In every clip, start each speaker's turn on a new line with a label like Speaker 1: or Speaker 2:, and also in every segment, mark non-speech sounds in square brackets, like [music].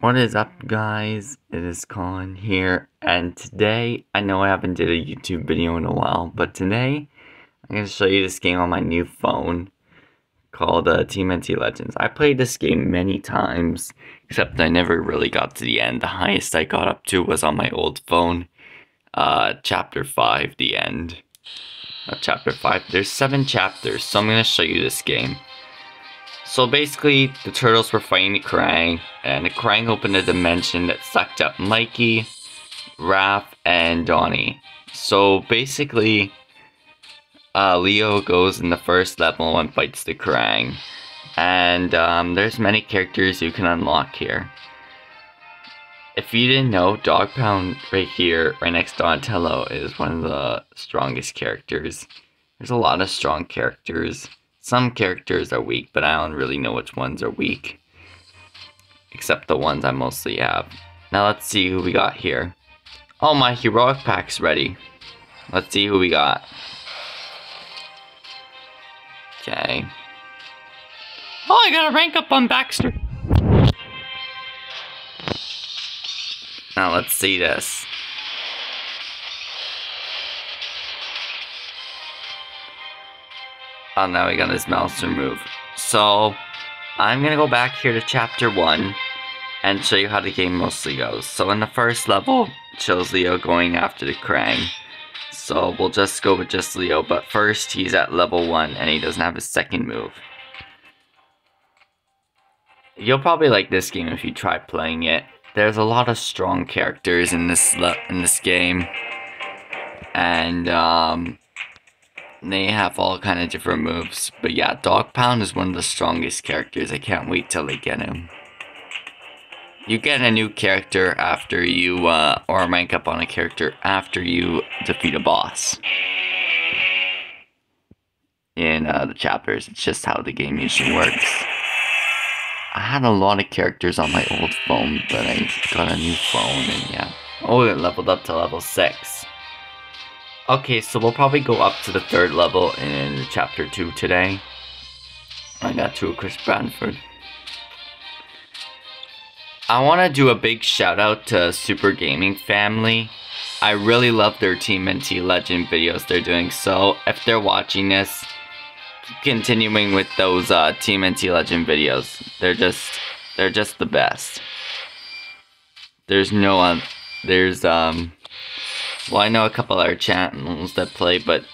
Speaker 1: What is up guys? It is Collin here and today I know I haven't did a YouTube video in a while but today I'm going to show you this game on my new phone called uh, TMNT Legends. I played this game many times except I never really got to the end. The highest I got up to was on my old phone. Uh, chapter 5, the end. Chapter 5. There's 7 chapters so I'm going to show you this game. So basically, the turtles were fighting the Krang, and the Krang opened a dimension that sucked up Mikey, Raph, and Donnie. So basically, uh, Leo goes in the first level and fights the Krang. And um, there's many characters you can unlock here. If you didn't know, Dog Pound right here, right next to Donatello, is one of the strongest characters. There's a lot of strong characters. Some characters are weak, but I don't really know which ones are weak. Except the ones I mostly have. Now let's see who we got here. Oh, my heroic pack's ready. Let's see who we got. Okay. Oh, I got a rank up on Baxter. Now let's see this. Oh, now we got his mouse removed. So, I'm gonna go back here to chapter 1 and show you how the game mostly goes. So in the first level, it shows Leo going after the Krang. So we'll just go with just Leo, but first he's at level 1 and he doesn't have his second move. You'll probably like this game if you try playing it. There's a lot of strong characters in this in this game. And um, they have all kind of different moves. But yeah, Dog Pound is one of the strongest characters. I can't wait till they get him. You get a new character after you, uh, or rank up on a character after you defeat a boss. In uh, the chapters, it's just how the game usually works. I had a lot of characters on my old phone, but I got a new phone and yeah. Oh, it leveled up to level 6. Okay, so we'll probably go up to the third level in chapter 2 today. I got to Chris Bradford. I want to do a big shout out to Super Gaming Family. I really love their TMNT Legend videos they're doing, so if they're watching this, continuing with those uh, TMNT Legend videos. They're just, they're just the best. There's no, um, there's, um, well, I know a couple other channels that play, but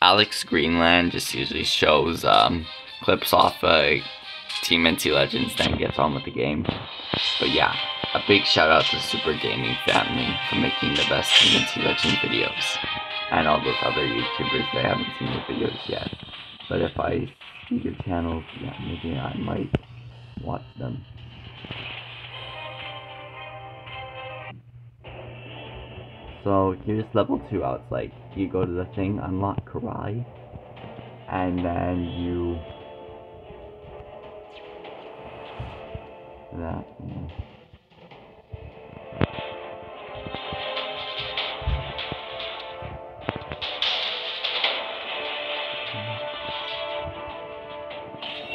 Speaker 1: Alex Greenland just usually shows um, clips off uh, TMNT Legends, then gets on with the game. But yeah, a big shout out to Super Gaming Family for making the best TMNT Legends videos. And all those other YouTubers that haven't seen the videos yet. But if I see your channels, yeah, maybe I might watch them. So you just level 2 how it's like. You go to the thing, unlock Karai, and then you... That, yeah.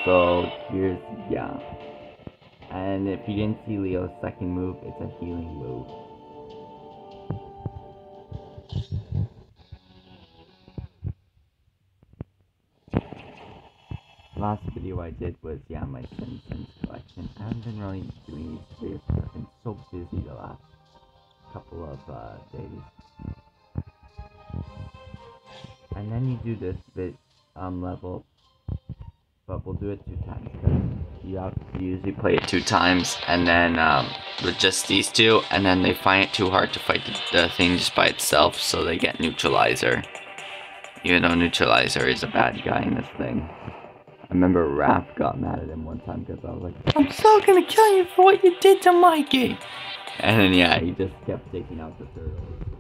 Speaker 1: So here's, yeah. And if you didn't see Leo's second move, it's a healing move. Last video I did was, yeah, my Simpsons collection. I haven't been really doing these videos because I've been so busy the last couple of uh, days. And then you do this bit um, level, but we'll do it two times. You have to usually play it two times, and then um, with just these two, and then they find it too hard to fight the, the thing just by itself, so they get Neutralizer. Even though Neutralizer is a bad guy in this thing. I remember Raph got mad at him one time because I was like, I'm still gonna kill you for what you did to Mikey. And then yeah, he just kept taking out the turtles.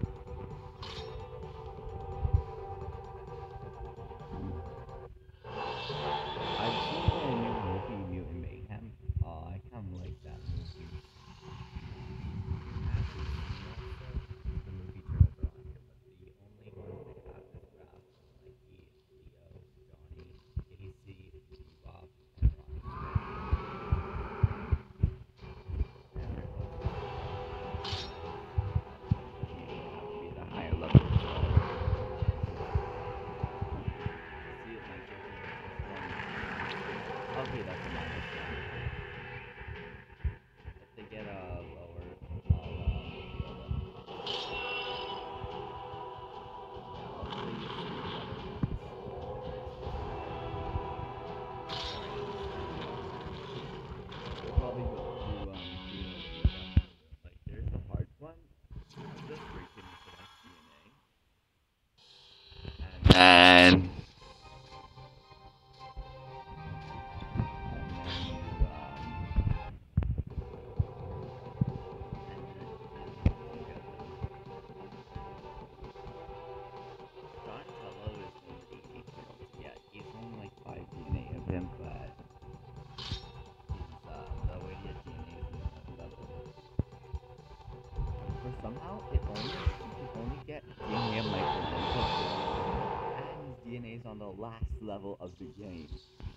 Speaker 1: Level of the game.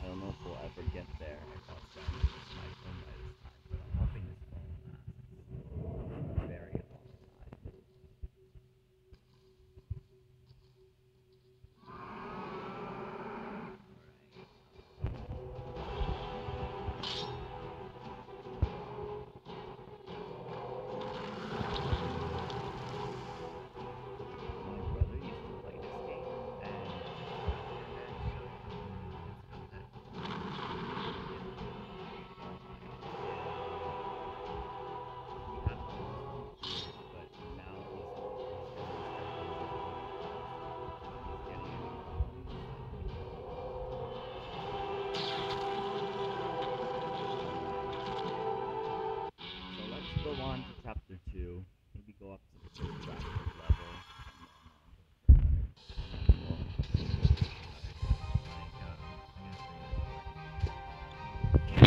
Speaker 1: I don't know if we'll ever get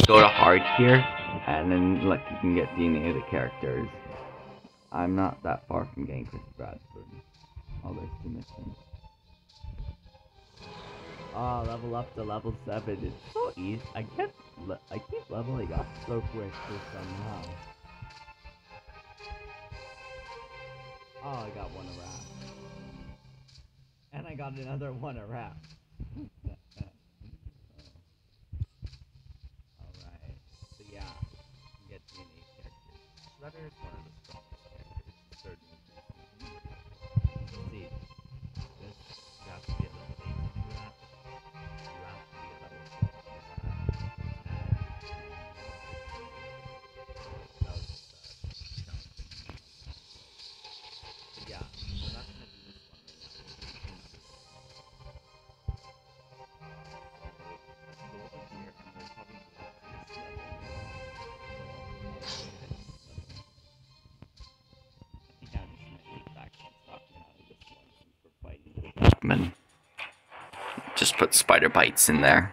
Speaker 1: Go to hard here, and then like you can get DNA of the characters. I'm not that far from getting Chris Bradford. Oh, there's two missions. Oh, ah, level up to level seven. It's so easy. I kept, I keep leveling up so quick somehow. Oh, I got one a wrap. And I got another [laughs] one a wrap. Characters. Batman. Just put Spider Bytez in there.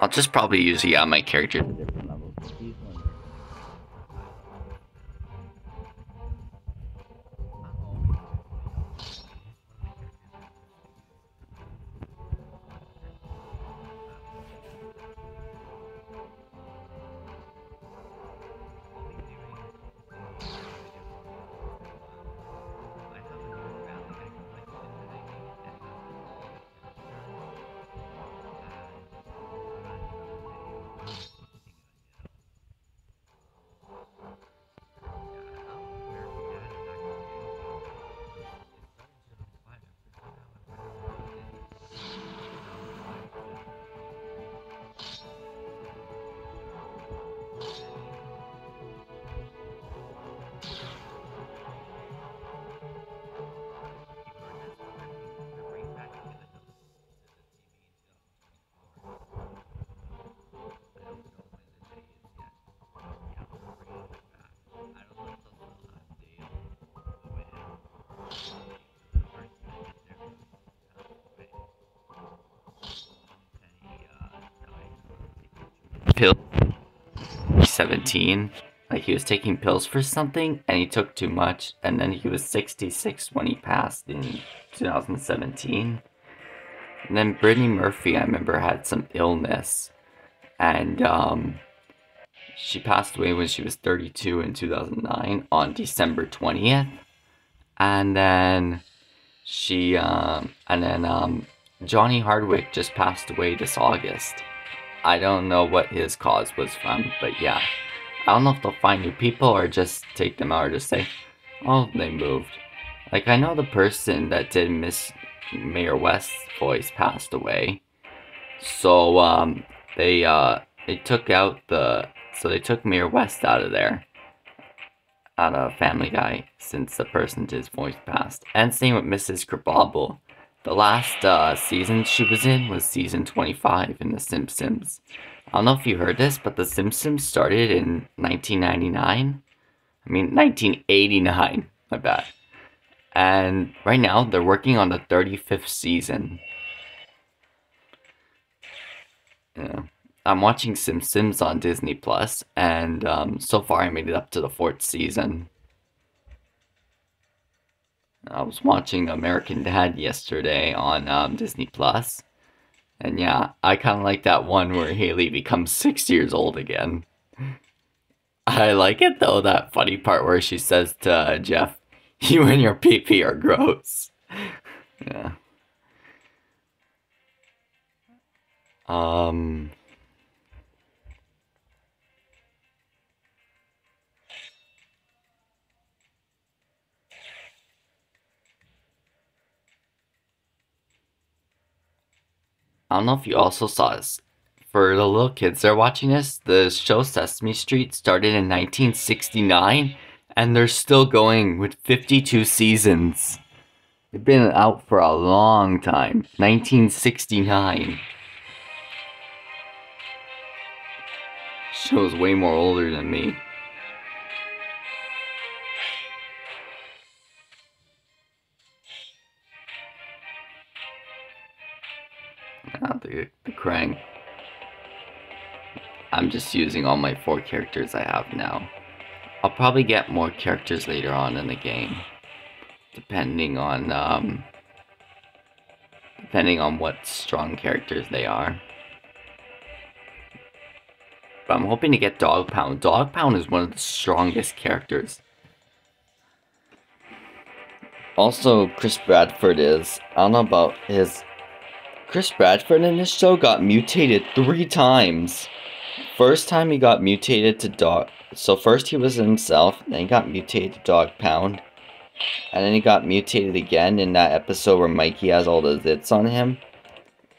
Speaker 1: I'll just probably use yeah uh, my character 17 like he was taking pills for something and he took too much and then he was 66 when he passed in 2017 and then brittany murphy i remember had some illness and um she passed away when she was 32 in 2009 on december 20th and then she um and then um johnny hardwick just passed away this august I don't know what his cause was from, but yeah. I don't know if they'll find new people or just take them out or just say, oh, they moved. Like, I know the person that did Miss Mayor West's voice passed away. So, um, they, uh, they took out the, so they took Mayor West out of there. Out of Family Guy, since the person did his voice passed. And same with Mrs. Krabappel. The last uh, season she was in was season 25 in The Simpsons. I don't know if you heard this, but The Simpsons started in 1999. I mean, 1989, my bad. And right now, they're working on the 35th season. Yeah. I'm watching Simpsons on Disney Plus, and um, so far I made it up to the fourth season. I was watching American Dad yesterday on um, Disney Plus, and yeah, I kind of like that one where Haley becomes six years old again. I like it though, that funny part where she says to uh, Jeff, You and your pee pee are gross. yeah. Um. I don't know if you also saw this. For the little kids that are watching this, the show Sesame Street started in 1969 and they're still going with 52 seasons. They've been out for a long time. 1969. Show's way more older than me. Ah, [laughs] the, the Krang. I'm just using all my four characters I have now. I'll probably get more characters later on in the game. Depending on, um... Depending on what strong characters they are. But I'm hoping to get Dog Pound. Dog Pound is one of the strongest characters. Also, Chris Bradford is. I don't know about his Chris Bradford in this show got mutated three times. First time he got mutated to dog. So first he was himself, then he got mutated to dog pound. And then he got mutated again in that episode where Mikey has all the zits on him.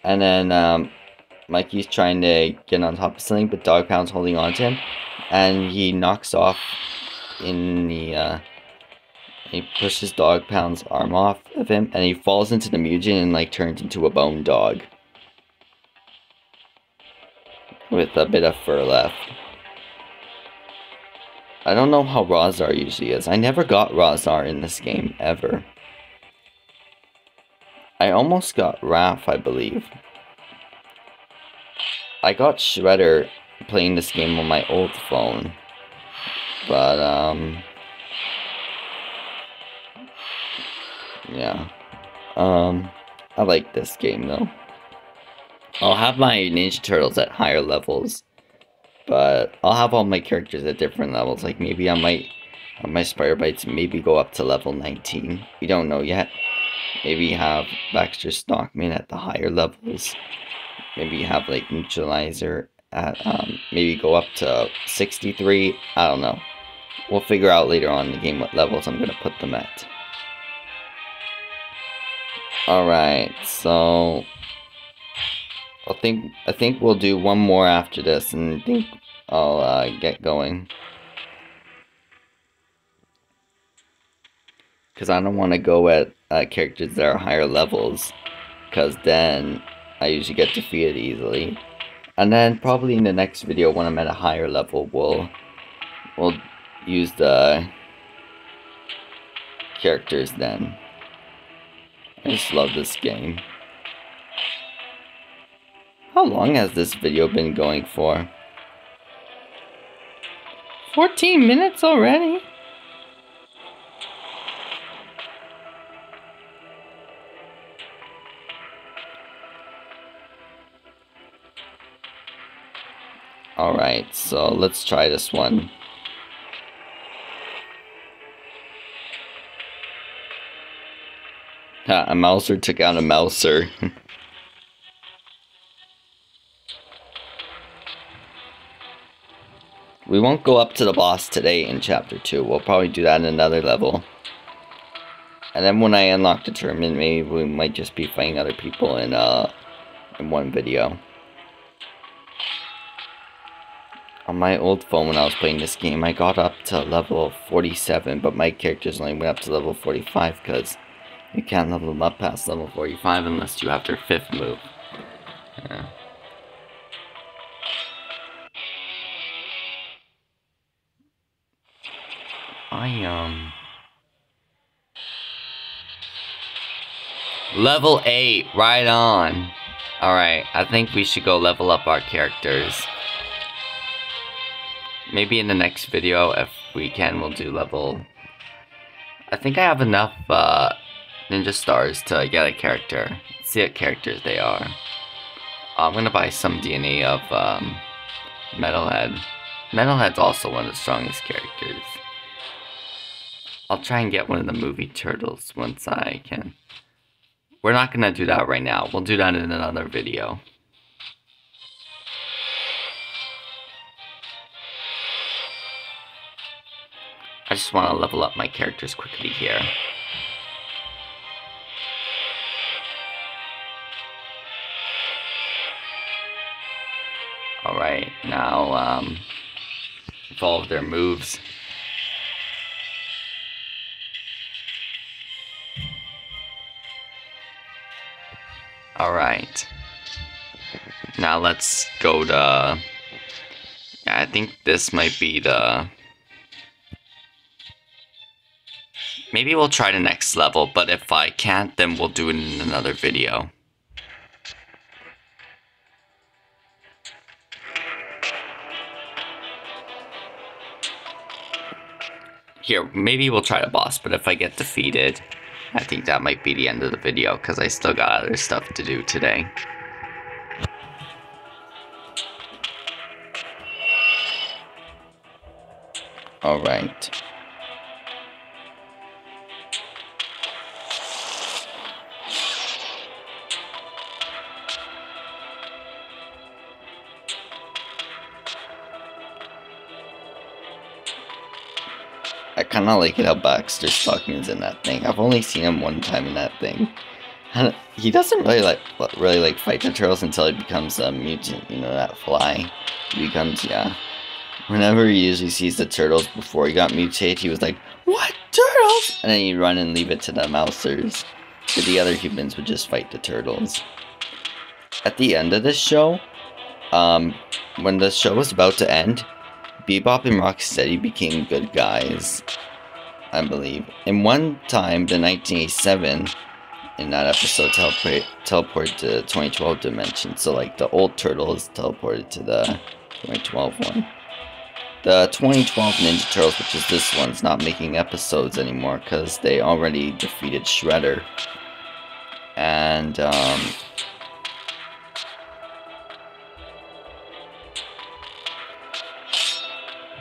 Speaker 1: And then um, Mikey's trying to get on top of something, but Dog Pound's holding on to him. And he knocks off in the uh, he pushes Dog Pound's arm off of him, and he falls into the mutagen and like turns into a bone dog. With a bit of fur left. I don't know how Rahzar usually is. I never got Rahzar in this game, ever. I almost got Raph, I believe. I got Shredder playing this game on my old phone. But, um... Yeah. Um, I like this game though. I'll have my Ninja Turtles at higher levels, but I'll have all my characters at different levels. Like maybe I might, on my Spider Bytez, maybe go up to level 19. We don't know yet. Maybe have Baxter Stockman at the higher levels. Maybe have like Neutralizer at, um, maybe go up to 63. I don't know. We'll figure out later on in the game what levels I'm going to put them at. Alright, so I think I think we'll do one more after this and I think I'll uh, get going. Because I don't want to go at uh, characters that are higher levels. Because then I usually get defeated easily. And then probably in the next video when I'm at a higher level, we'll, we'll use the characters then. I just love this game. How long has this video been going for? 14 minutes already? Alright, so let's try this one. A mouser took out a mouser. [laughs] we won't go up to the boss today in chapter 2. We'll probably do that in another level. And then when I unlock the tournament, maybe we might just be fighting other people in, uh, in one video. On my old phone when I was playing this game, I got up to level 47, but my characters only went up to level 45 because you can't level up past level 45 unless you have their fifth move. Yeah. I, um... Level 8, right on. Alright, I think we should go level up our characters. Maybe in the next video, if we can, we'll do level... I think I have enough uh, ninja stars to get a character. See what characters they are. I'm gonna buy some DNA of um, Metalhead. Metalhead's also one of the strongest characters. I'll try and get one of the movie turtles once I can. We're not gonna do that right now. We'll do that in another video. I just want to level up my characters quickly here. Now, um, evolve their moves. Alright. Now let's go to... I think this might be the... Maybe we'll try the next level, but if I can't, then we'll do it in another video. Here, maybe we'll try the boss, but if I get defeated, I think that might be the end of the video, because I still got other stuff to do today. Alright. Kind of like it how Baxter Stockman's in that thing. I've only seen him one time in that thing. And he doesn't really like really like fight the turtles until he becomes a mutant. You know that fly he becomes yeah. Whenever he usually sees the turtles before he got mutated, he was like, "What turtles?" And then he'd run and leave it to the mousers. So the other humans would just fight the turtles. At the end of this show, um, when the show was about to end, Bebop and Rocksteady became good guys, I believe. And one time, the 1987, in that episode, teleport, teleported to the 2012 dimension. So, like, the old turtles teleported to the 2012 one. [laughs] The 2012 Ninja Turtles, which is this one's not making episodes anymore because they already defeated Shredder. And, um,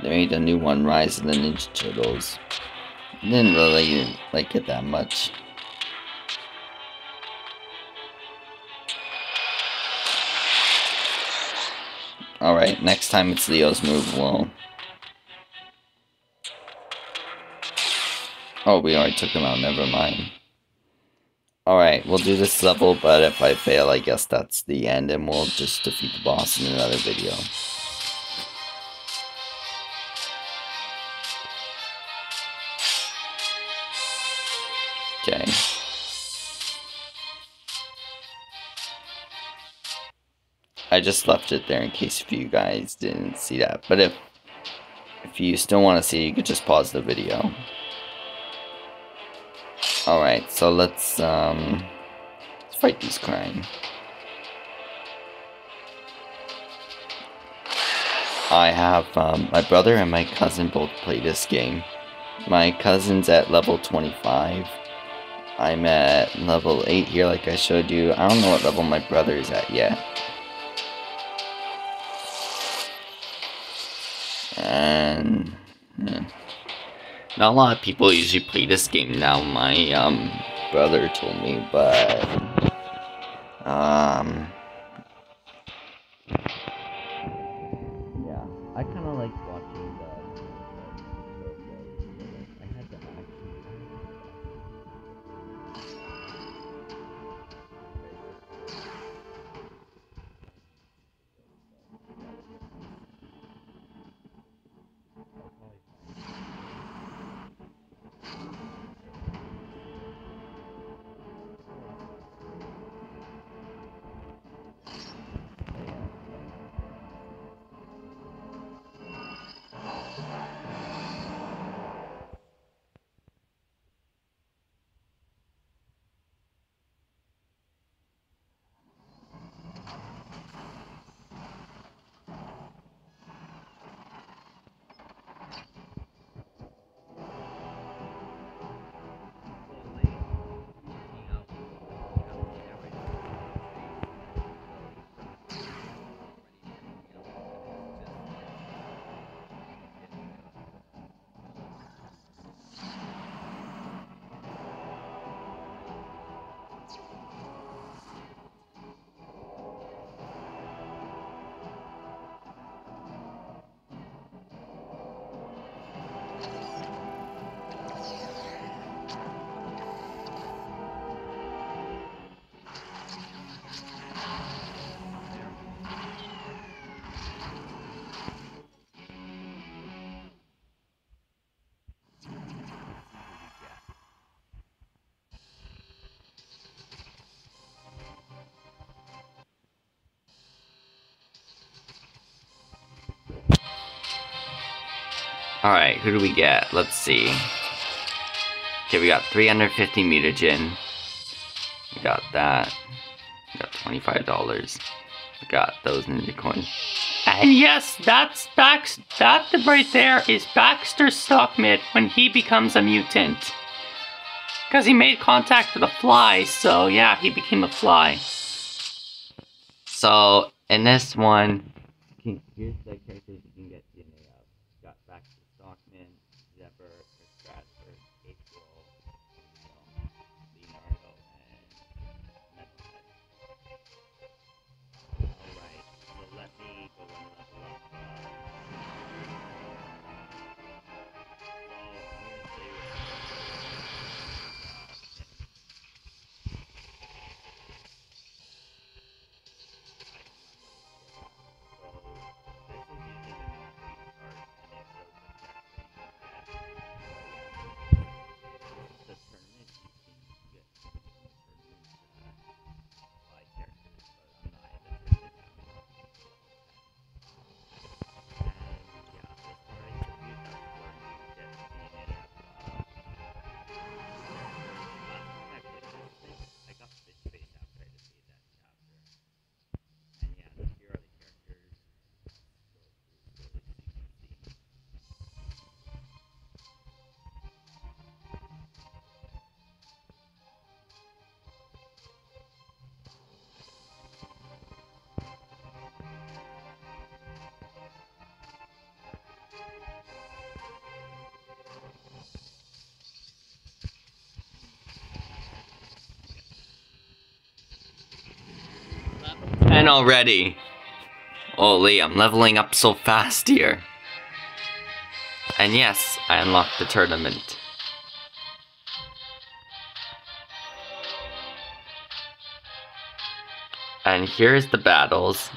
Speaker 1: They made a new one, Rise of the Ninja Turtles. Didn't really like it that much. Alright, next time it's Leo's move, well... Oh, we already took him out, never mind. Alright, we'll do this level, but if I fail, I guess that's the end, and we'll just defeat the boss in another video. I just left it there in case if you guys didn't see that. But if if you still want to see, you could just pause the video. Alright, so let's um let's fight this crime. I have um, my brother and my cousin both play this game. My cousin's at level 25 I'm at level 8 here like I showed you. I don't know what level my brother is at yet. And... Yeah. Not a lot of people usually play this game now, my um, brother told me, but... Um... Alright, who do we get? Let's see. Okay, we got 350 mutagen. We got that. We got $25. We got those ninja coins.
Speaker 2: And yes, that's Bax that right there is Baxter Stockman when he becomes a mutant. Because he made contact with a fly, so yeah, he became a fly.
Speaker 1: So, in this one, here's the characters you can get 10 already. Oh, Holy, I'm leveling up so fast here. And yes, I unlocked the tournament. And here's the battles.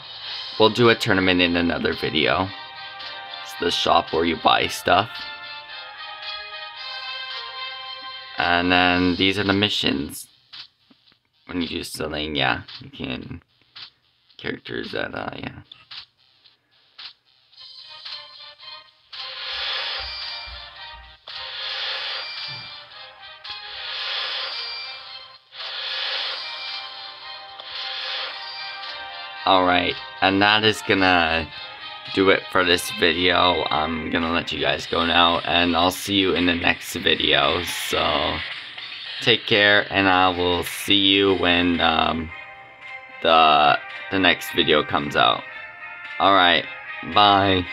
Speaker 1: We'll do a tournament in another video. It's the shop where you buy stuff. And then these are the missions. When you do something, yeah, you can characters that uh yeah. Alright, and that is gonna do it for this video. I'm gonna let you guys go now, and I'll see you in the next video. So, take care, and I will see you when um, the the next video comes out. Alright, bye.